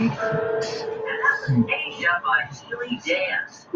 Asia by Steely Dance.